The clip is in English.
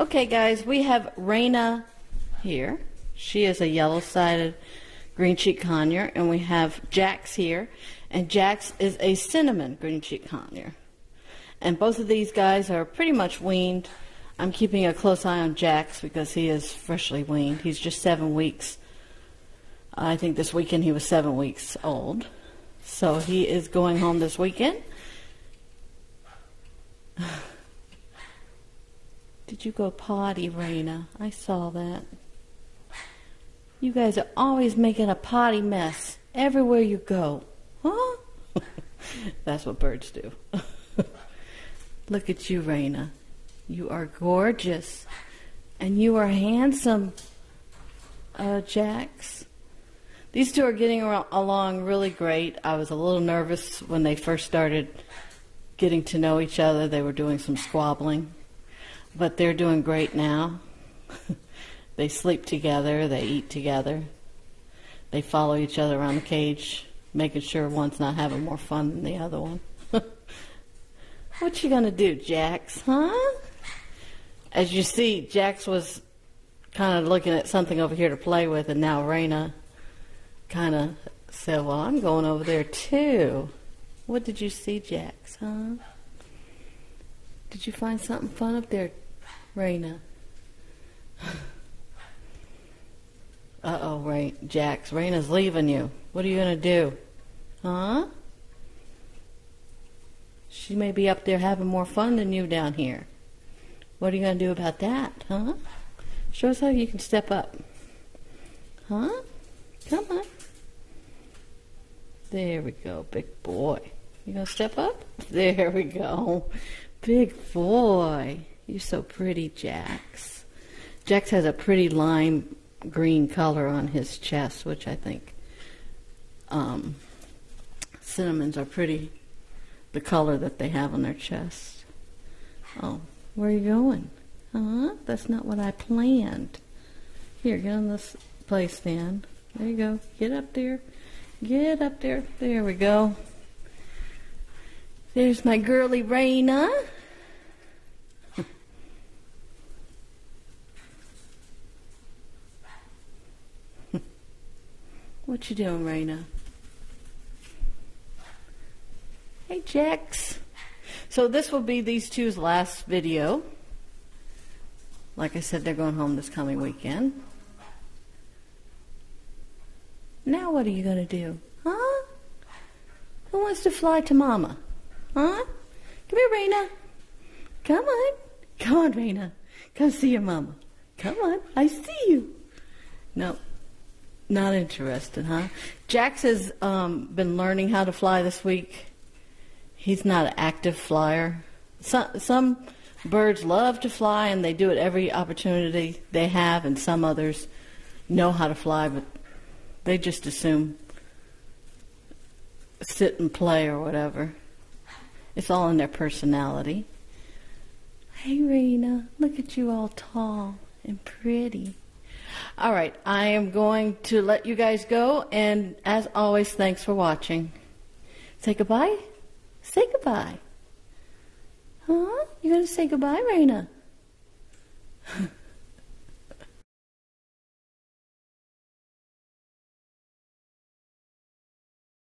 Okay, guys, we have Raina here. She is a yellow-sided green cheek conure, and we have Jax here, and Jax is a cinnamon green cheek conure. And both of these guys are pretty much weaned. I'm keeping a close eye on Jax because he is freshly weaned. He's just seven weeks. I think this weekend he was seven weeks old. So he is going home this weekend. Did you go potty, Raina? I saw that. You guys are always making a potty mess everywhere you go. Huh? That's what birds do. Look at you, Raina. You are gorgeous. And you are handsome, uh, Jax. These two are getting along really great. I was a little nervous when they first started getting to know each other. They were doing some squabbling, but they're doing great now. they sleep together, they eat together, they follow each other around the cage, making sure one's not having more fun than the other one. what you gonna do, Jax? Huh? As you see, Jax was kind of looking at something over here to play with, and now Raina kind of said, Well, I'm going over there too. What did you see, Jax, huh? Did you find something fun up there, Raina? Uh oh, Ray, Jax, Raina's leaving you. What are you going to do? Huh? She may be up there having more fun than you down here. What are you going to do about that, huh? Show us how you can step up. Huh? Come on. There we go, big boy. You gonna step up? There we go. Big boy. You're so pretty, Jax. Jax has a pretty lime green color on his chest, which I think um, cinnamons are pretty, the color that they have on their chest. Oh, where are you going? Huh? That's not what I planned. Here, get on this place, stand. There you go. Get up there. Get up there. There we go. There's my girly Raina. What you doing, Raina? Hey, Jax. So this will be these two's last video. Like I said, they're going home this coming weekend. Now what are you going to do? Huh? Who wants to fly to Mama? Huh? Come here, Raina. Come on. Come on, Raina. Come see your Mama. Come on. I see you. No, not interested, huh? Jax has um, been learning how to fly this week. He's not an active flyer. Some, some birds love to fly and they do it every opportunity they have, and some others know how to fly, but they just assume sit and play or whatever. It's all in their personality. Hey, Raina, look at you all tall and pretty. All right, I am going to let you guys go, and as always, thanks for watching. Say goodbye. Say goodbye. Huh? You gonna say goodbye, Raina?